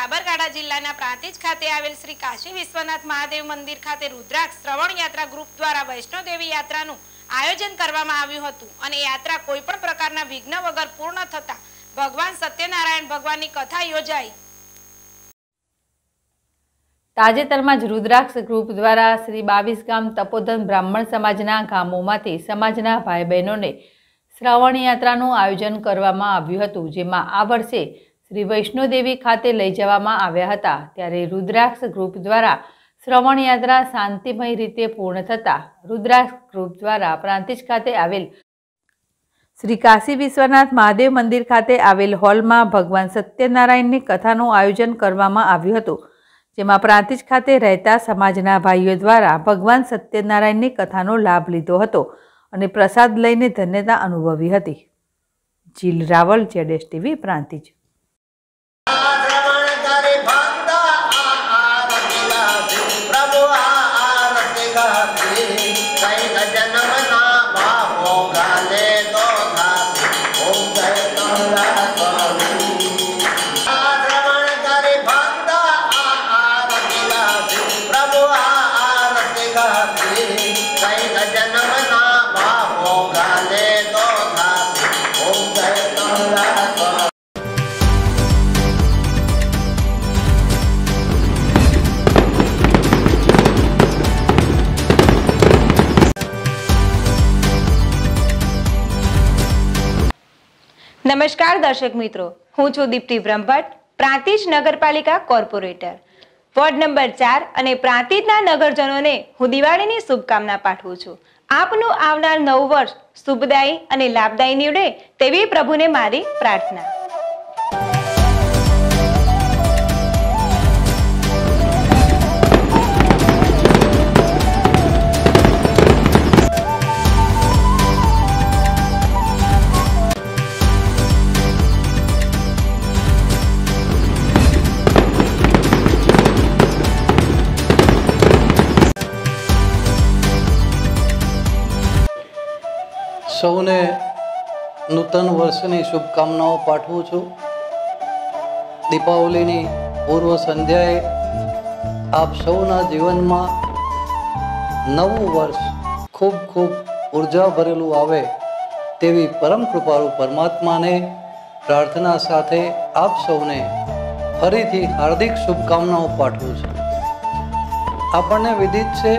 સાબરકાંઠા જિલ્લાના પ્રાંતિજ ખાતે આવેલ શ્રી કાશી વિશ્વનાથ મહાદેવ મંદિર ખાતે રુદ્રાક્ષ શ્રવણ યાત્રા ગ્રુપ દ્વારા વૈષ્ણોદેવી યાત્રાનું આયોજન કરવામાં આવ્યું હતું અને યાત્રા કોઈ પણ પ્રકારના વિઘ્ન વગર પૂર્ણ થતા ભગવાન સત્યનારાયણ ભગવાનની કથા યોજાઈ. તાજેતરમાં જ રુદ્રાક્ષ ગ્રુપ દ્વારા શ્રી બાવીસ ગામ તપોધન બ્રાહ્મણ સમાજના ગામોમાંથી સમાજના ભાઈ બહેનોને શ્રાવણ યાત્રાનું આયોજન કરવામાં આવ્યું હતું, જેમાં આ વર્ષે શ્રી વૈષ્ણોદેવી ખાતે લઈ જવામાં આવ્યા હતા, ત્યારે રુદ્રાક્ષ ગ્રુપ દ્વારા શ્રવણ યાત્રા શાંતિમય રીતે પૂર્ણ થતાં રુદ્રાક્ષ ગ્રુપ દ્વારા પ્રાંતિજ ખાતે આવેલ શ્રી કાશી વિશ્વનાથ મહાદેવ મંદિર ખાતે આવેલ હોલમાં ભગવાન સત્યનારાયણની કથાનું આયોજન કરવામાં આવ્યું હતું, જેમાં પ્રાંતિજ ખાતે રહેતા સમાજના ભાઈઓ દ્વારા ભગવાન સત્યનારાયણની કથાનો લાભ લીધો હતો અને પ્રસાદ લઈને ધન્યતા અનુભવી હતી. જીલ રાવલ, જેડેશ ટીવી, પ્રાંતિજ. નમસ્કાર દર્શક મિત્રો. હું છું દીપ્તિ બ્રહ્મભટ્ટ, પ્રાંતિજ નગરપાલિકા કોર્પોરેટર. વોર્ડ નંબર ચાર અને પ્રાંતિજના નગરજનોને હું દિવાળીની શુભકામના પાઠવું છું. આપનું આવનાર નવું વર્ષ શુભદાયી અને લાભદાયી નીવડે તેવી પ્રભુને મારી પ્રાર્થના. સૌને નૂતન વર્ષની શુભકામનાઓ પાઠવું છું. દીપાવલીની પૂર્વ સંધ્યાએ આપ સૌના જીવનમાં નવું વર્ષ ખૂબ ખૂબ ઊર્જા ભરેલું આવે તેવી પરમ કૃપાળુ પરમાત્માને પ્રાર્થના સાથે આપ સૌને ફરીથી હાર્દિક શુભકામનાઓ પાઠવું છું. આપણને વિદિત છે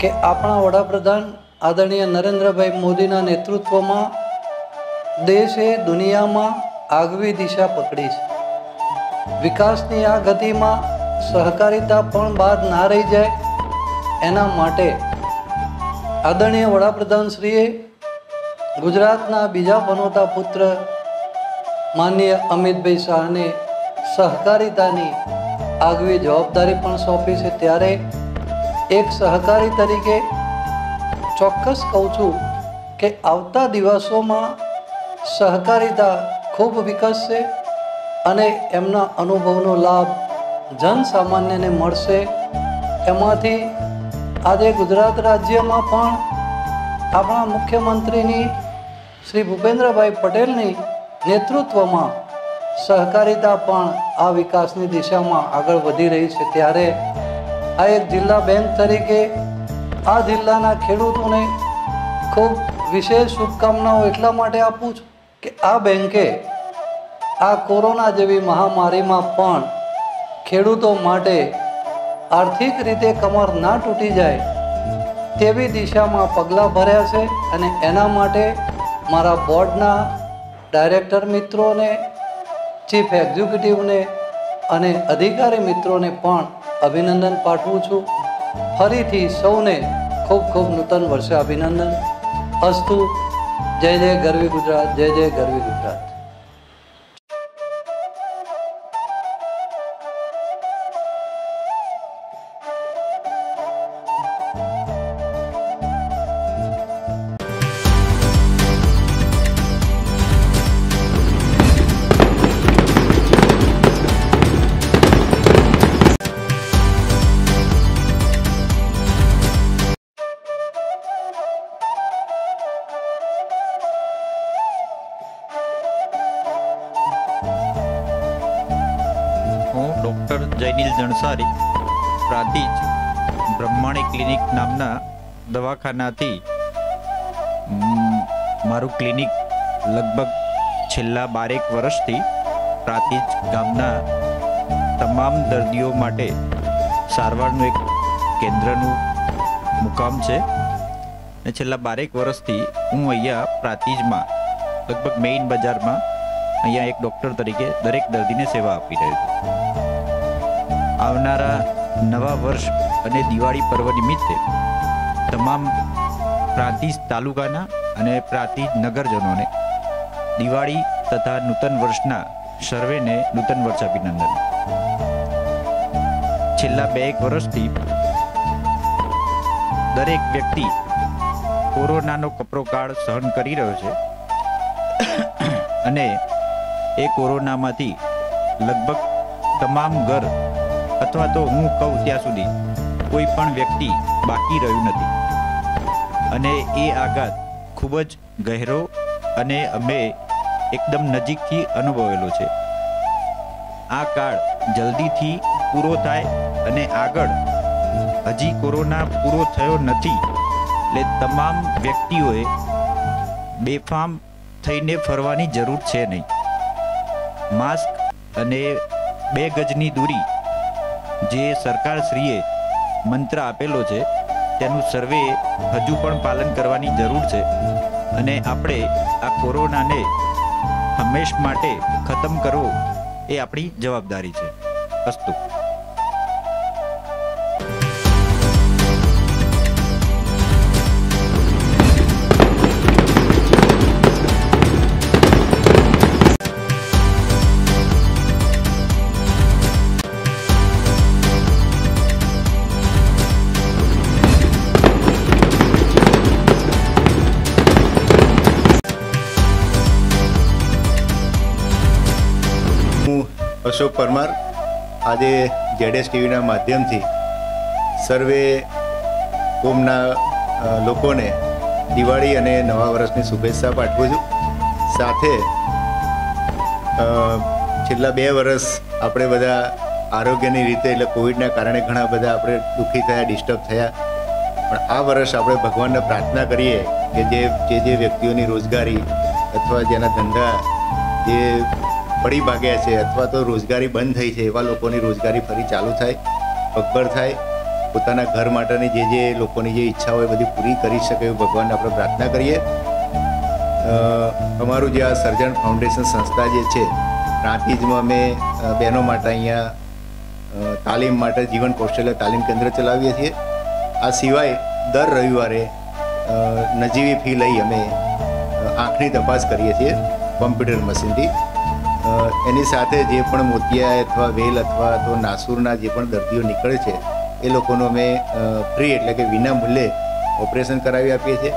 કે આપણા વડાપ્રધાન આદરણીય નરેન્દ્રભાઈ મોદીના નેતૃત્વમાં દેશે દુનિયામાં આગવી દિશા પકડી છે. વિકાસની આ ગતિમાં સહકારિતા પણ બાદ ના રહી જાય એના માટે આદરણીય વડાપ્રધાનશ્રીએ ગુજરાતના બીજા બનોતા પુત્ર માનનીય અમિતભાઈ શાહને સહકારિતાની આગવી જવાબદારી પણ સોંપી છે. ત્યારે એક સહકારી તરીકે ચોક્કસ કહું છું કે આવતા દિવસોમાં સહકારિતા ખૂબ વિકસશે અને એમના અનુભવનો લાભ જનસામાન્યને મળશે. એમાંથી આજે ગુજરાત રાજ્યમાં પણ આપણા મુખ્યમંત્રીની શ્રી ભૂપેન્દ્રભાઈ પટેલની નેતૃત્વમાં સહકારિતા પણ આ વિકાસની દિશામાં આગળ વધી રહી છે. ત્યારે આ એક જિલ્લા બેંક તરીકે આ જિલ્લાના ખેડૂતોને ખૂબ વિશેષ શુભકામનાઓ એટલા માટે આપું છું કે આ બેંકે આ કોરોના જેવી મહામારીમાં પણ ખેડૂતો માટે આર્થિક રીતે કમર ના તૂટી જાય તેવી દિશામાં પગલાં ભર્યા છે અને એના માટે મારા બોર્ડના ડાયરેક્ટર મિત્રોને, ચીફ એક્ઝિક્યુટિવને અને અધિકારી મિત્રોને પણ અભિનંદન પાઠવું છું. ફરીથી સૌને ખૂબ ખૂબ નૂતન વર્ષે અભિનંદન. અસ્તુ. જય જય ગરવી ગુજરાત, જય જય ગરવી ગુજરાત. જયનીલ પ્રાંતિજ બ્રહ્માણી ક્લિનિક નામના દવાખાનાથી મારું ક્લિનિક લગભગ છેલ્લા બારેક વર્ષથી પ્રાંતિજ ગામના તમામ દર્દીઓ માટે સારવારનું એક કેન્દ્રનું મુકામ છે. અને છેલ્લા બારેક વર્ષથી હું અહીંયા પ્રાંતિજમાં, લગભગ મેઇન બજારમાં, અહીંયા એક ડૉક્ટર તરીકે દરેક દર્દીને સેવા આપી રહ્યો છું. આવનારા નવા વર્ષ અને દિવાળી પર્વ નિમિત્તે તમામ પ્રાંતિજ તાલુકાના અને પ્રાંતિજ નગરજનોને દિવાળી તથા નૂતન વર્ષના સર્વેને નૂતન વર્ષ અભિનંદન. છેલ્લા બે એક વર્ષથી દરેક વ્યક્તિ કોરોનાનો કપરો કાળ સહન કરી રહ્યો છે અને એ કોરોનામાંથી લગભગ તમામ ઘર અથવા તો હું કહું ત્યાં સુધી, કોઈ પણ વ્યક્તિ બાકી રહ્યું નથી. અને એ આઘાત ખૂબ જ ગહેરો અને અમે એકદમ નજીકથી અનુભવેલો છે. આ કાળ જલ્દીથી પૂરો થાય અને આગળ હજી કોરોના પૂરો થયો નથી, એટલે તમામ વ્યક્તિઓએ બેફામ થઈને ફરવાની જરૂર છે નહીં. માસ્ક અને બે ગજની દૂરી જે સરકારશ્રીએ મંત્ર આપેલો છે, તેનું સર્વે હજુ પણ પાલન કરવાની જરૂર છે અને આપણે આ કોરોનાને હંમેશ માટે ખતમ કરવો એ આપણી જવાબદારી છે. અસ્તુ. અશોક પરમાર, આજે જેડેસ ટીવીના માધ્યમથી સર્વે કોમના લોકોને દિવાળી અને નવા વર્ષની શુભેચ્છા પાઠવું છું. સાથે છેલ્લા બે વર્ષ આપણે બધા આરોગ્યની રીતે, એટલે કોવિડના કારણે ઘણા બધા આપણે દુઃખી થયા, ડિસ્ટર્બ થયા. પણ આ વર્ષ આપણે ભગવાનને પ્રાર્થના કરીએ કે જે જે જે વ્યક્તિઓની રોજગારી અથવા જેના ધંધા, જે પડી ભાગ્યા છે અથવા તો રોજગારી બંધ થઈ છે, એવા લોકોની રોજગારી ફરી ચાલુ થાય પગભર થાય, પોતાના ઘર માટેની જે જે લોકોની જે ઈચ્છા હોય બધી પૂરી કરી શકે એવું ભગવાનને આપણે પ્રાર્થના કરીએ. અમારું જે આ સર્જન ફાઉન્ડેશન સંસ્થા જે છે રાંચીજમાં અમે બહેનો માટે અહીંયા તાલીમ માટે જીવન કૌશલ્ય તાલીમ કેન્દ્ર ચલાવીએ છીએ. આ સિવાય દર રવિવારે નજીવી ફી લઈ અમે આંખની તપાસ કરીએ છીએ કોમ્પ્યુટર મશીનથી. એની સાથે જે પણ મોતિયા અથવા વેલ અથવા તો નાસુરના જે પણ દર્દીઓ નીકળે છે, એ લોકોનું અમે ફ્રી એટલે કે વિના મૂલ્યે ઓપરેશન કરાવી આપીએ છીએ.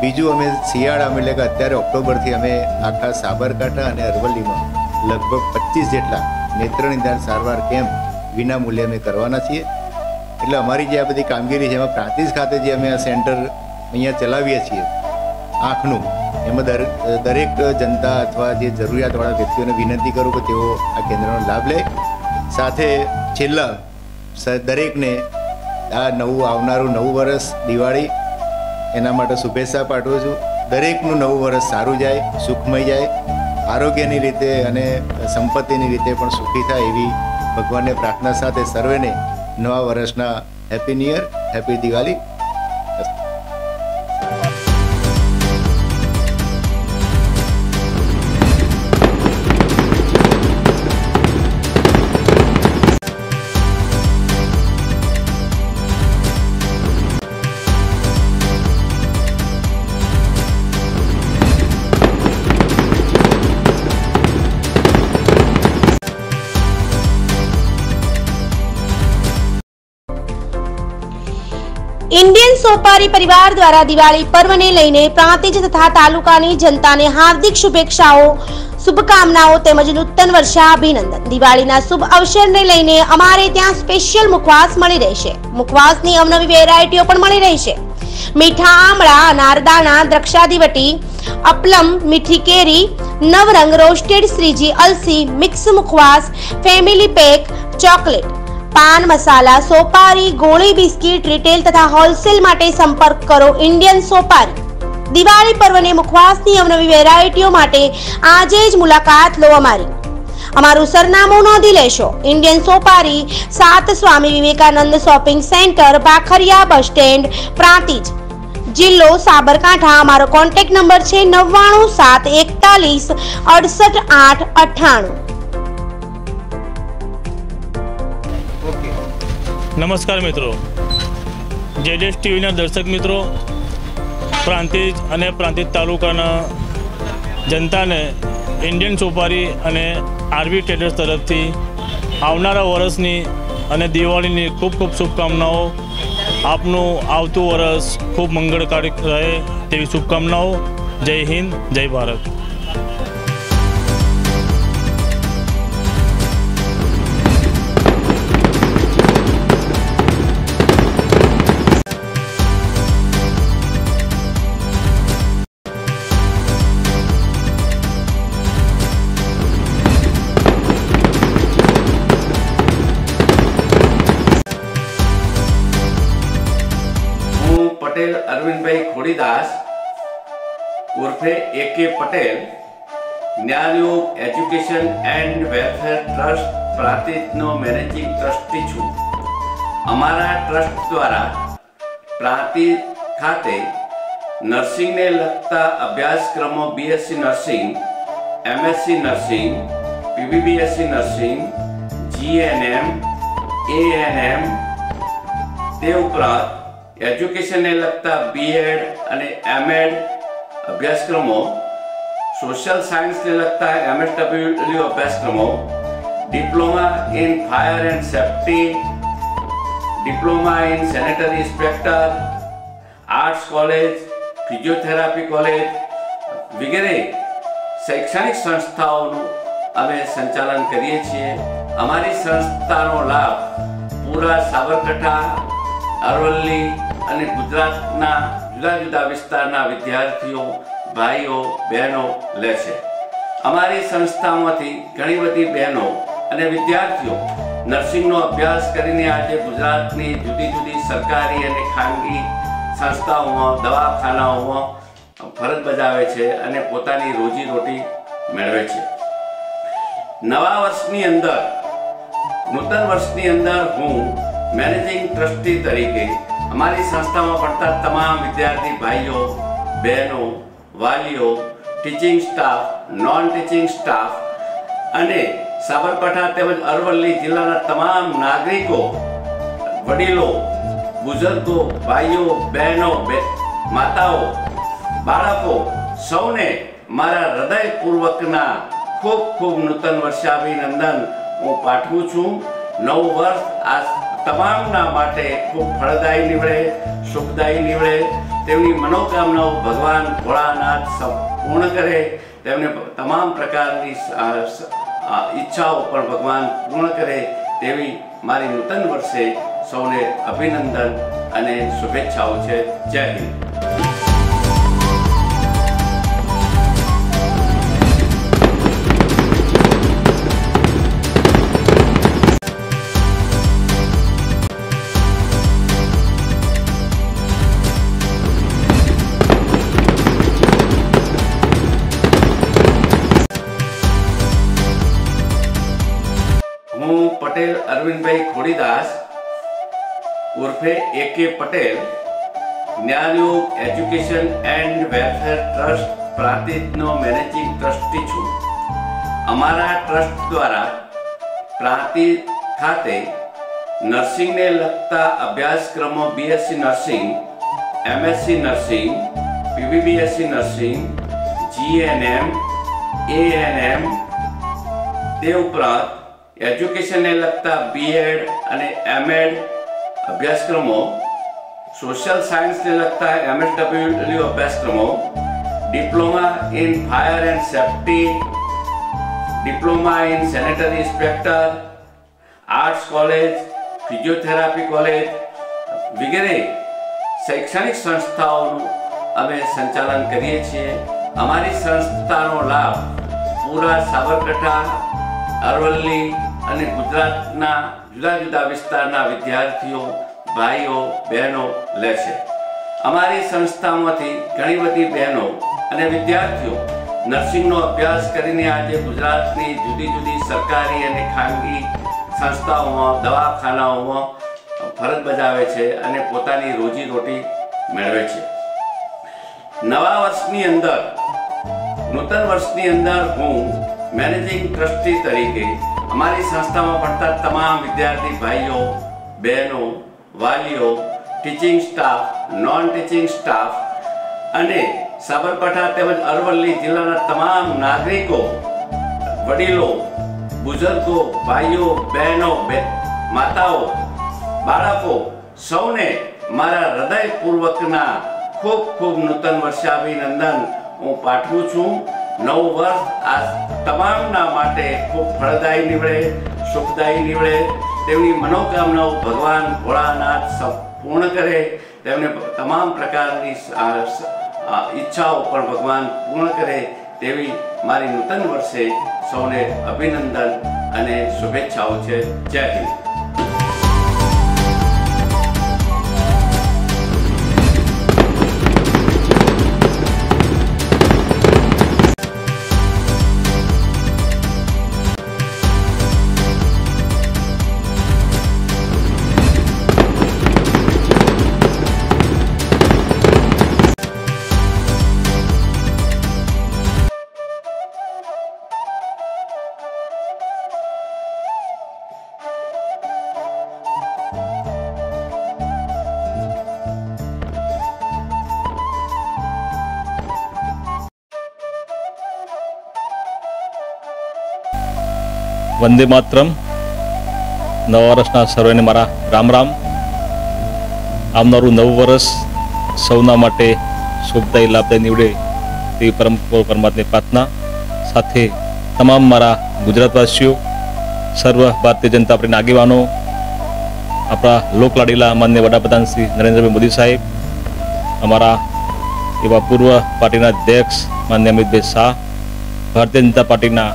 બીજું અમે શિયાળામાં એટલે કે અત્યારે ઓક્ટોબરથી અમે આખા સાબરકાંઠા અને અરવલ્લીમાં લગભગ પચીસ જેટલા નેત્ર નિદાન સારવાર કેમ્પ વિના મૂલ્યે અમે કરવાના છીએ. એટલે અમારી જે આ બધી કામગીરી છે, એમાં પ્રાંતિજ ખાતે જે અમે આ સેન્ટર અહીંયા ચલાવીએ છીએ આંખનું. એમાં દરેક દરેક જનતા અથવા જે જરૂરિયાતવાળા વ્યક્તિઓને વિનંતી કરું કે તેઓ આ કેન્દ્રનો લાભ લે. સાથે છેલ્લા દરેકને આ નવું, આવનારું નવું વર્ષ, દિવાળી, એના માટે શુભેચ્છા પાઠવું છું. દરેકનું નવું વર્ષ સારું જાય, સુખમય જાય. આરોગ્યની રીતે અને સંપત્તિની રીતે પણ સુખી થાય એવી ભગવાનને પ્રાર્થના સાથે સર્વેને નવા વર્ષના happy new year happy Diwali Indian Sopari પરિવાર દ્વારા દિવાળી પર્વને લઈને પ્રાંતિજ તથા તાલુકાની જનતાને હાર્દિક શુભેચ્છાઓ, શુભકામનાઓ તેમજ નૂતન વર્ષા અભિનંદન દિવાળીના શુભ અવસરને લઈને અમારે ત્યાં સ્પેશિયલ મુખવાસ મળી રહેશે. મુખવાસની અવનવી વેરાયટીઓ પણ મળી રહેશે. મીઠા આમળા, અનારદાણા, દ્રક્ષાદિવટી, અપલમ, મીઠી કેરી, નવરંગ, રોસ્ટેડ શ્રીજી, અલસી, મિક્સ મુખવાસ, ફેમિલી પેક, ચોકલેટ. પાન મસાલા, સોપારી, ગોળી બિસ્કીટ, રિટેલ તથા હોલસેલ માટે સંપર્ક કરો ઇન્ડિયન સોપારી. દિવાળી પર્વને મુખવાસની અવનવી વેરાયટીઓ માટે આજે જ મુલાકાત લો અમારી. અમારું સરનામું નોંધી લેશો. ઇન્ડિયન સોપારી, સાત Swami Vivekananda shopping centre, Bhakhariya bus stand, Prantij. જિલ્લો સાબરકાંઠા, અમારો કોન્ટેક્ટ નંબર છે નવ્વાણું સાત એકતાલીસ અડસઠ આઠ અઠ્ઠાણું. નમસ્કાર મિત્રો. જેડીએસ ટીવીના દર્શક મિત્રો, પ્રાંતિજ અને પ્રાંતિજ તાલુકાના જનતાને ઇન્ડિયન સોપારી અને આરબી ટ્રેડર્સ તરફથી આવનારા વર્ષની અને દિવાળીની ખૂબ ખૂબ શુભકામનાઓ. આપનું આવતું વર્ષ ખૂબ મંગળકારી રહે તેવી શુભકામનાઓ. જય હિન્દ, જય ભારત. ઉર્ફે A K Patel Gyanyog education and welfare trust પ્રાંતિજનો managing trustee છું. અમારા ટ્રસ્ટ દ્વારા પ્રાંતિજ ખાતે નર્સિંગને લગતા અભ્યાસક્રમો BSc nursing MSc nursing PBBSc nursing GNM ANM તે ઉપરાંત એજ્યુકેશનને લગતા બીએડ અને એમએડ અભ્યાસક્રમો સોશિયલ સાયન્સને લગતા એમએસડબલ્યુ અભ્યાસક્રમો diploma in fire and safety diploma in sanitary inspector arts college physiotherapy college વગેરે શૈક્ષણિક સંસ્થાઓનું અમે સંચાલન કરીએ છીએ. અમારી સંસ્થાનો લાભ પૂરા સાબરકાંઠા અરવલ્લી અને ગુજરાતના જુદા જુદા વિસ્તારના વિદ્યાર્થીઓ, ભાઈઓ, બહેનો લે છે. અમારી સંસ્થામાંથી ઘણી બધી બહેનો અને વિદ્યાર્થીઓ નર્સિંગનો અભ્યાસ કરીને આજે ગુજરાતની જુદી જુદી સરકારી અને ખાનગી સંસ્થાઓમાં, દવાખાનાઓમાં ફરજ બજાવે છે અને પોતાની રોજીરોટી મેળવે છે. નવા વર્ષની અંદર, નૂતન વર્ષની અંદર હું મેનેજિંગ ટ્રસ્ટી તરીકે અમારી સંસ્થામાં ભણતા તમામ વિદ્યાર્થી ભાઈઓ, બહેનો, વાલીઓ teaching staff non teaching staff અને સાબરકાંઠા તેમજ અરવલ્લી જિલ્લાના તમામ નાગરિકો, વડીલો, બુઝુર્ગો, ભાઈઓ, બહેનો માતાઓ, બાળકો, સૌને મારા હૃદયપૂર્વકના ખૂબ ખૂબ નૂતન વર્ષાભિનંદન. હું પાઠવું છું. નવું વર્ષ આ તમામના માટે ખૂબ ફળદાયી નીવડે સુખદાયી નીવડે. તેમની મનોકામનાઓ ભગવાન ભોળાનાથ સંપૂર્ણ પૂર્ણ કરે. તેમને તમામ પ્રકારની ઈચ્છાઓ પણ ભગવાન પૂર્ણ કરે. તેવી મારી નૂતન વર્ષે સૌને અભિનંદન અને શુભેચ્છાઓ છે. જય હિન્દ. અરવિંદભાઈ ખોડીદાસ ઉર્ફે A K Patel Gyanyog education and welfare trust પ્રાંતિજનો managing trustee છું અમારા ટ્રસ્ટ દ્વારા પ્રાંતિજ ખાતે નર્સિંગને લગતા અભ્યાસક્રમો BSc nursing MSc nursing PVBSc nursing GNM ANM તે ઉપરાંત એજ્યુકેશનને લગતા બીએડ અને એમએડ અભ્યાસક્રમો સોશિયલ સાયન્સને લગતા એમએસડબલ્યુ અભ્યાસક્રમો diploma in fire and safety diploma in sanitary inspector arts college physiotherapy college વગેરે શૈક્ષણિક સંસ્થાઓનું અમે સંચાલન કરીએ છીએ. અમારી સંસ્થાનો લાભ પૂરા સાબરકાંઠા અરવલ્લી અને ગુજરાતના જુદા જુદા વિસ્તારના વિદ્યાર્થીઓ, ભાઈઓ, બહેનો લે છે. અમારી સંસ્થામાંથી ઘણી બધી બહેનો અને વિદ્યાર્થીઓ નર્સિંગનો અભ્યાસ કરીને આજે ગુજરાતની જુદી જુદી સરકારી અને ખાનગી સંસ્થાઓમાં, દવાખાનાઓમાં ફરજ બજાવે છે અને પોતાની રોજીરોટી મેળવે છે. નવા વર્ષની અંદર, નૂતન વર્ષની અંદર હું મેનેજિંગ ટ્રસ્ટી તરીકે અમારી સંસ્થામાં ભણતા તમામ વિદ્યાર્થી ભાઈઓ, બહેનો, વાલીઓ teaching staff non teaching staff અને સાબરકાંઠા તેમજ અરવલ્લી જિલ્લાના તમામ નાગરિકો, વડીલો, બુઝુર્ગો, ભાઈઓ, બહેનો માતાઓ, બાળકો, સૌને મારા હૃદયપૂર્વકના ખૂબ ખૂબ નૂતન વર્ષાભિનંદન હું પાઠવું છું. નવું વર્ષ આ તમામના માટે ખૂબ ફળદાયી નીવડે સુખદાયી નીવડે. તેમની મનોકામનાઓ ભગવાન ભોળાનાથ પૂર્ણ કરે. તેમને તમામ પ્રકારની ઈચ્છાઓ પણ ભગવાન પૂર્ણ કરે. તેવી મારી નૂતન વર્ષે સૌને અભિનંદન અને શુભેચ્છાઓ છે. જય હિન્દ. વંદે માતરમ. નવા વર્ષના સર્વેને મારા રામ રામ. આવનારું નવું વર્ષ સૌના માટે શુભદાયી, લાભદાયી નીવડે તેવી પરમ પરમાત્માની પ્રાર્થના. સાથે તમામ મારા ગુજરાતવાસીઓ, સર્વ ભારતીય જનતા પાર્ટીના આગેવાનો, આપણા લોકલાડીલા માન્ય વડાપ્રધાન શ્રી નરેન્દ્રભાઈ મોદી સાહેબ, અમારા એવા પૂર્વ પાર્ટીના અધ્યક્ષ માન્ય અમિતભાઈ શાહ, ભારતીય જનતા પાર્ટીના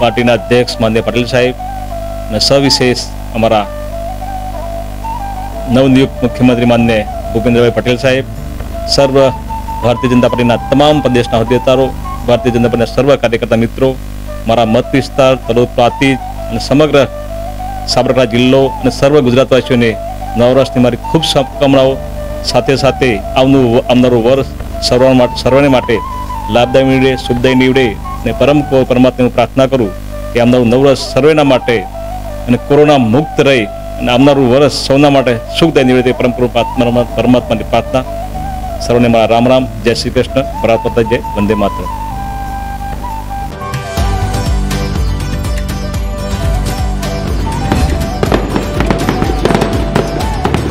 પાર્ટીના અધ્યક્ષ માન્ય પટેલ સાહેબ અને સવિશેષ અમારા નવનિયુક્ત મુખ્યમંત્રી માન્ય ભૂપેન્દ્રભાઈ પટેલ સાહેબ, સર્વ ભારતીય જનતા પાર્ટીના તમામ પ્રદેશના હોદ્દેદારો, ભારતીય જનતા પાર્ટીના સર્વ કાર્યકર્તા મિત્રો, મારા મત વિસ્તાર, તલોદ પ્રાંતિજ અને સમગ્ર સાબરકાંઠા જિલ્લો અને સર્વ ગુજરાતવાસીઓને નવરાશની મારી ખૂબ શુભકામનાઓ. સાથે સાથે આવનું આવનારું વર્ષ સર્વ માટે સર્વને માટે લાભદાયી નીવડે, શુભદાયી નીવડે. અને પરમ કો- હું પ્રાર્થના કરું કે આવનારું નવ વર્ષ સર્વેના માટે અને કોરોના મુક્ત રહી અને આવનારું વર્ષ સૌના માટે સુખદાયી નીવડે પરમ પરમાત્મા પરમાત્માની પ્રાર્થના. સર્વને મારા રામ રામ. જય શ્રી કૃષ્ણ. ભરત જય. વંદે માતરમ.